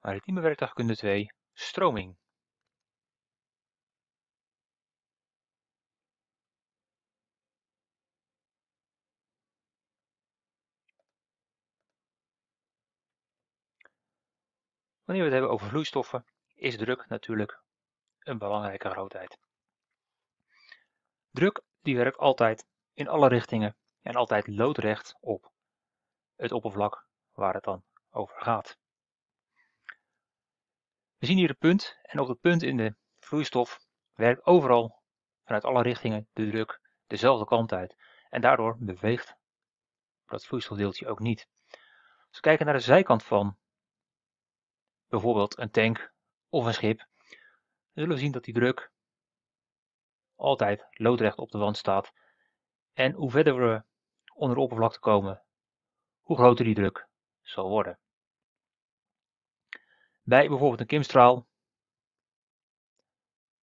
Maritieme werktuigkunde 2, stroming. Wanneer we het hebben over vloeistoffen, is druk natuurlijk een belangrijke grootheid. Druk die werkt altijd in alle richtingen en altijd loodrecht op het oppervlak waar het dan over gaat. We zien hier het punt en op het punt in de vloeistof werkt overal vanuit alle richtingen de druk dezelfde kant uit. En daardoor beweegt dat vloeistofdeeltje ook niet. Als we kijken naar de zijkant van bijvoorbeeld een tank of een schip, dan zullen we zien dat die druk altijd loodrecht op de wand staat. En hoe verder we onder de oppervlakte komen, hoe groter die druk zal worden. Bij bijvoorbeeld een kimstraal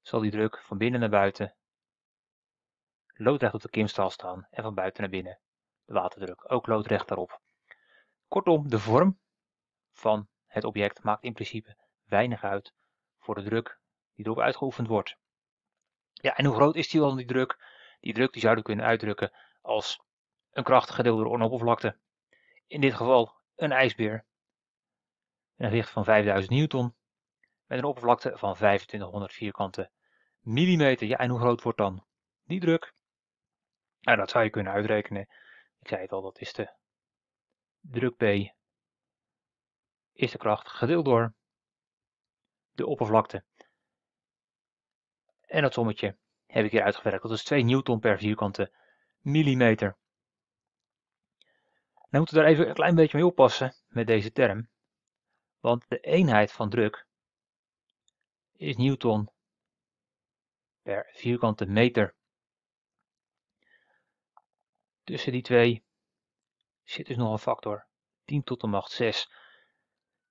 zal die druk van binnen naar buiten loodrecht op de kimstraal staan en van buiten naar binnen de waterdruk ook loodrecht daarop. Kortom, de vorm van het object maakt in principe weinig uit voor de druk die erop uitgeoefend wordt. Ja, en hoe groot is die dan die druk? Die druk die zouden we kunnen uitdrukken als een kracht gedeeld door oppervlakte. In dit geval een ijsbeer. Een gewicht van 5000 newton met een oppervlakte van 2500 vierkante millimeter. Ja, en hoe groot wordt dan die druk? Nou, dat zou je kunnen uitrekenen. Ik zei het al, dat is de druk P is de kracht gedeeld door de oppervlakte. En dat sommetje heb ik hier uitgewerkt. Dat is 2 newton per vierkante millimeter. Nou moeten we daar even een klein beetje mee oppassen met deze term. Want de eenheid van druk is newton per vierkante meter. Tussen die twee zit dus nog een factor 10 tot de macht 6.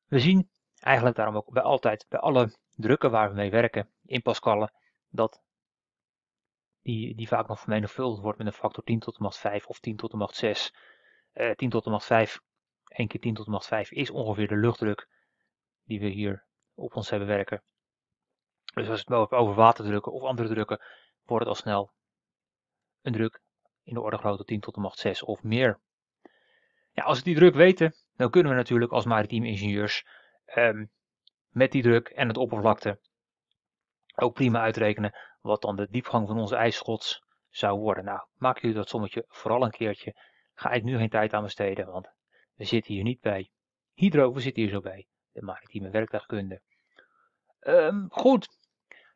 We zien eigenlijk daarom ook bij altijd, bij alle drukken waar we mee werken in Pascal, dat die, die vaak nog vermenigvuldigd wordt met een factor 10 tot de macht 5 of 10 tot de macht 6. Uh, 10 tot de macht 5, 1 keer 10 tot de macht 5 is ongeveer de luchtdruk die we hier op ons hebben werken. Dus als we het over waterdrukken of andere drukken, wordt het al snel een druk in de orde grootte 10 tot de macht 6 of meer. Ja, als we die druk weten, dan kunnen we natuurlijk als maritieme ingenieurs um, met die druk en het oppervlakte ook prima uitrekenen wat dan de diepgang van onze ijsschots zou worden. Nou, maak jullie dat sommetje vooral een keertje. Ga ik nu geen tijd aan besteden, want we zitten hier niet bij hydro, we zitten hier zo bij de maritieme werktuigkunde. Um, goed.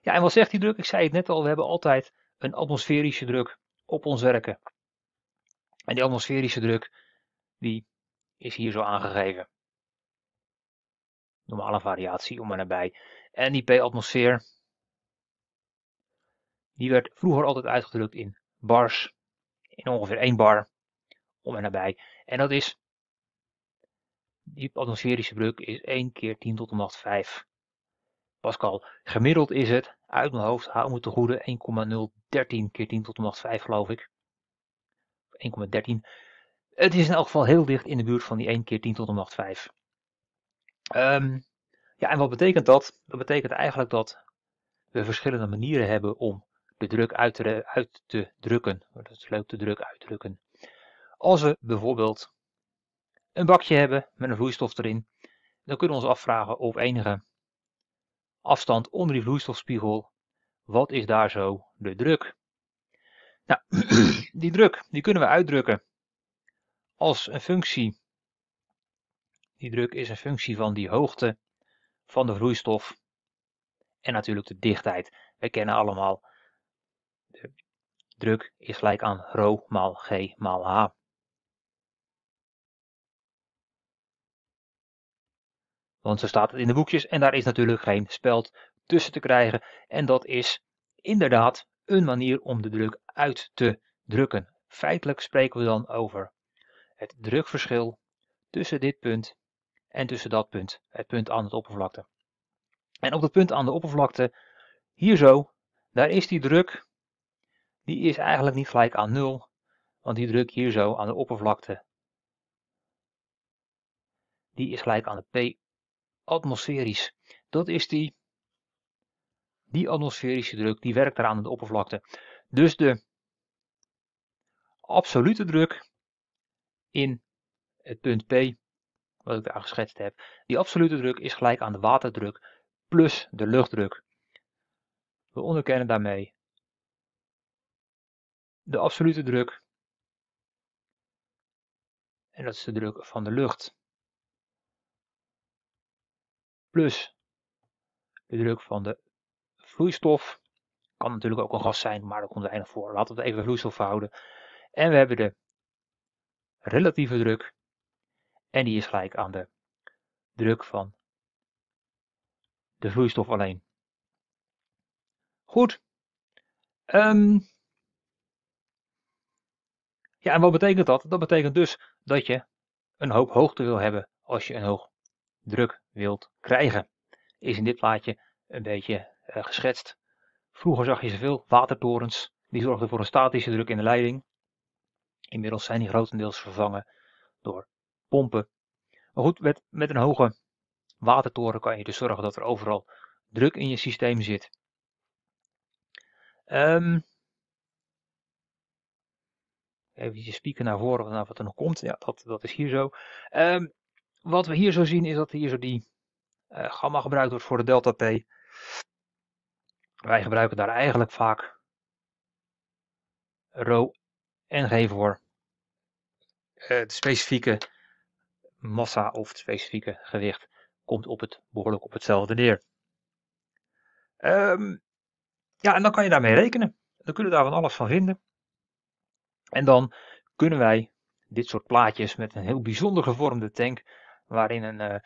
Ja, en wat zegt die druk? Ik zei het net al, we hebben altijd een atmosferische druk op ons werken. En die atmosferische druk, die is hier zo aangegeven. Normale variatie om maar nabij. En die P-atmosfeer, die werd vroeger altijd uitgedrukt in bars, in ongeveer 1 bar om en nabij. En dat is, die atmosferische druk is 1 keer 10 tot de macht 5 Pascal. Gemiddeld is het, uit mijn hoofd, hou me te goede, 1,013 keer 10 tot de macht 5 geloof ik. 1,13. Het is in elk geval heel dicht in de buurt van die 1 keer 10 tot de macht 5. Um, ja, en wat betekent dat? Dat betekent eigenlijk dat we verschillende manieren hebben om de druk uit te, uit te drukken. Dat is leuk, de druk uitdrukken. Als we bijvoorbeeld een bakje hebben met een vloeistof erin, dan kunnen we ons afvragen of enige afstand onder die vloeistofspiegel, wat is daar zo de druk? Nou, die druk die kunnen we uitdrukken als een functie. Die druk is een functie van die hoogte van de vloeistof en natuurlijk de dichtheid. We kennen allemaal de druk is gelijk aan rho maal g maal h. Want zo staat het in de boekjes en daar is natuurlijk geen speld tussen te krijgen. En dat is inderdaad een manier om de druk uit te drukken. Feitelijk spreken we dan over het drukverschil tussen dit punt en tussen dat punt, het punt aan het oppervlakte. En op het punt aan de oppervlakte, hier zo, daar is die druk, die is eigenlijk niet gelijk aan nul, want die druk hier zo aan de oppervlakte, die is gelijk aan de P atmosferisch. Dat is die, die atmosferische druk, die werkt eraan aan de oppervlakte. Dus de absolute druk in het punt P, wat ik daar geschetst heb, die absolute druk is gelijk aan de waterdruk plus de luchtdruk. We onderkennen daarmee de absolute druk en dat is de druk van de lucht plus de druk van de vloeistof. Kan natuurlijk ook een gas zijn, maar dat komt weinig voor. Laten we het even vloeistof houden. En we hebben de relatieve druk. En die is gelijk aan de druk van de vloeistof alleen. Goed. Um, ja, en wat betekent dat? Dat betekent dus dat je een hoop hoogte wil hebben als je een hoog druk wilt krijgen. Is in dit plaatje een beetje uh, geschetst. Vroeger zag je zoveel watertorens, die zorgden voor een statische druk in de leiding. Inmiddels zijn die grotendeels vervangen door pompen. Maar goed, met, een hoge watertoren kan je dus zorgen dat er overal druk in je systeem zit. Um, even je spieken naar voren of wat er nog komt. Ja, dat, dat is hier zo. Um, wat we hier zo zien is dat hier zo die uh, gamma gebruikt wordt voor de delta T. Wij gebruiken daar eigenlijk vaak rho en G voor. Uh, de specifieke massa of het specifieke gewicht komt op het, behoorlijk op hetzelfde neer. Um, ja, en dan kan je daarmee rekenen. Dan kunnen we daar van alles van vinden. En dan kunnen wij dit soort plaatjes met een heel bijzonder gevormde tank, waarin een uh,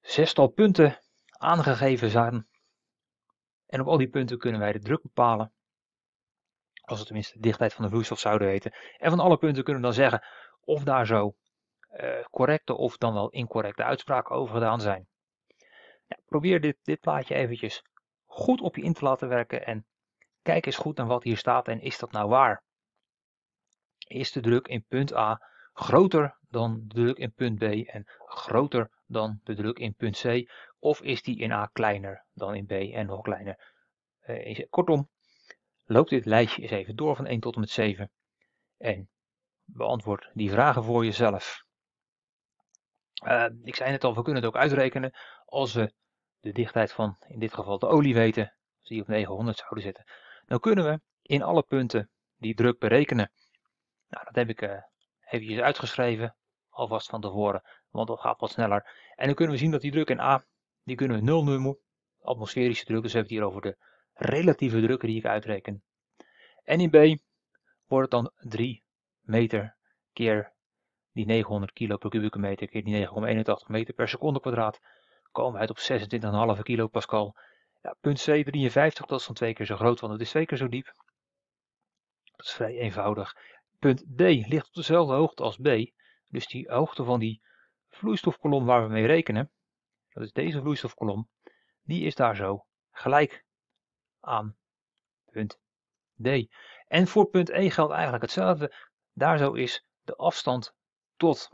zestal punten aangegeven zijn. En op al die punten kunnen wij de druk bepalen. Als we tenminste de dichtheid van de vloeistof zouden weten. En van alle punten kunnen we dan zeggen of daar zo uh, correcte of dan wel incorrecte uitspraken over gedaan zijn. Ja, probeer dit, dit plaatje eventjes goed op je in te laten werken en kijk eens goed naar wat hier staat en is dat nou waar? Is de druk in punt A groter dan de druk in punt B en groter dan de druk in punt C? Of is die in A kleiner dan in B en nog kleiner? Uh, kortom, loop dit lijstje eens even door van 1 tot en met 7 en beantwoord die vragen voor jezelf. Uh, ik zei net al, we kunnen het ook uitrekenen als we de dichtheid van in dit geval de olie weten, als die op 900 zouden zitten. Dan kunnen we in alle punten die druk berekenen. Nou, dat heb ik uh, eventjes uitgeschreven, alvast van tevoren, want dat gaat wat sneller. En dan kunnen we zien dat die druk in A, die kunnen we 0 noemen, atmosferische druk, dus we hebben het hier over de relatieve drukken die ik uitreken. En in B wordt het dan 3 meter keer die 900 kilo per kubieke meter keer die 9,81 meter per seconde kwadraat, komen we uit op 26,5 kilopascal. Ja, punt C 53, dat is dan twee keer zo groot, want het is twee keer zo diep. Dat is vrij eenvoudig. Punt D ligt op dezelfde hoogte als B, dus die hoogte van die vloeistofkolom waar we mee rekenen, dat is deze vloeistofkolom, die is daar zo gelijk aan punt D. En voor punt E geldt eigenlijk hetzelfde. Daar zo is de afstand tot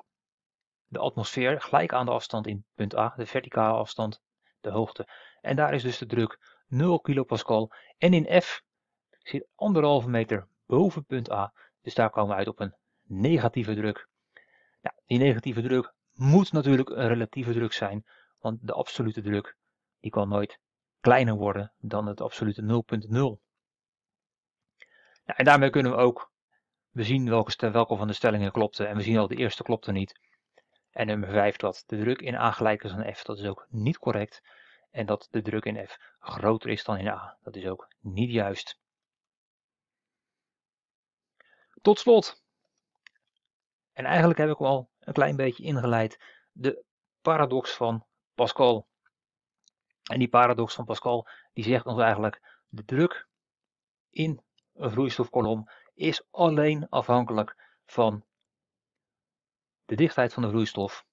de atmosfeer gelijk aan de afstand in punt A, de verticale afstand, de hoogte. En daar is dus de druk 0 kilopascal. En in F zit anderhalve meter boven punt A, dus daar komen we uit op een negatieve druk. Nou, die negatieve druk moet natuurlijk een relatieve druk zijn, want de absolute druk die kan nooit kleiner worden dan het absolute 0.0. Nou, en daarmee kunnen we ook we zien welke, welke van de stellingen klopte en we zien al de eerste klopte niet. En nummer 5 dat de druk in A gelijk is aan F, dat is ook niet correct. En dat de druk in F groter is dan in A, dat is ook niet juist. Tot slot, en eigenlijk heb ik al een klein beetje ingeleid, de paradox van Pascal. En die paradox van Pascal die zegt ons eigenlijk de druk in een vloeistofkolom is alleen afhankelijk van de dichtheid van de vloeistof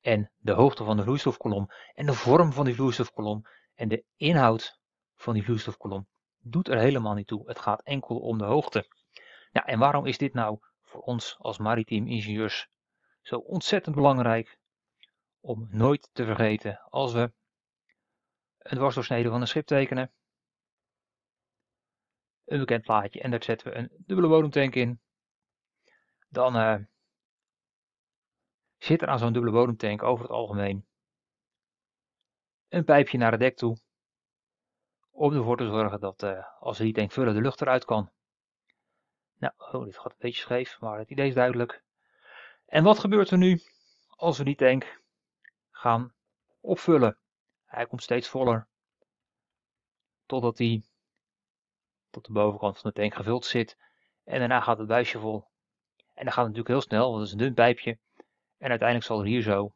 en de hoogte van de vloeistofkolom en de vorm van die vloeistofkolom en de inhoud van die vloeistofkolom doet er helemaal niet toe. Het gaat enkel om de hoogte. Ja, en waarom is dit nou voor ons als maritiem ingenieurs zo ontzettend belangrijk om nooit te vergeten als we een dwarsdoorsnede van een schip tekenen, een bekend plaatje en daar zetten we een dubbele bodemtank in, dan uh, zit er aan zo'n dubbele bodemtank over het algemeen een pijpje naar het dek toe, om ervoor te zorgen dat uh, als we die tank vullen de lucht eruit kan. Nou, oh, dit gaat een beetje scheef, maar het idee is duidelijk. En wat gebeurt er nu als we die tank gaan opvullen? Hij komt steeds voller, totdat hij tot de bovenkant van de tank gevuld zit. En daarna gaat het buisje vol. En dan gaat natuurlijk heel snel, want het is een dun pijpje. En uiteindelijk zal er hier zo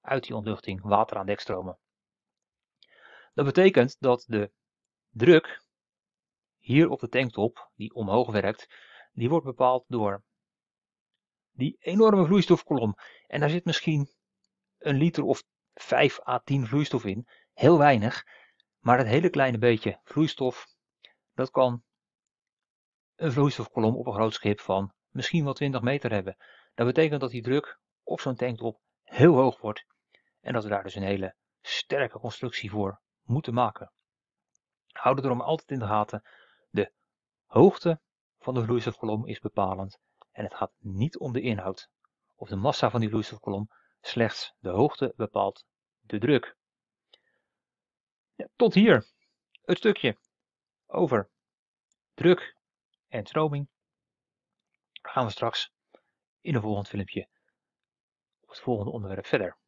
uit die ontluchting water aan dek stromen. Dat betekent dat de druk hier op de tanktop, die omhoog werkt, die wordt bepaald door die enorme vloeistofkolom. En daar zit misschien een liter of 5 à 10 vloeistof in. Heel weinig. Maar het hele kleine beetje vloeistof, dat kan een vloeistofkolom op een groot schip van misschien wel 20 meter hebben. Dat betekent dat die druk op zo'n tanktop heel hoog wordt. En dat we daar dus een hele sterke constructie voor moeten maken. Houd erom altijd in de gaten. De hoogte van de vloeistofkolom is bepalend en het gaat niet om de inhoud of de massa van die vloeistofkolom, slechts de hoogte bepaalt de druk. Ja, tot hier het stukje over druk en stroming. gaan we straks in een volgend filmpje op het volgende onderwerp verder.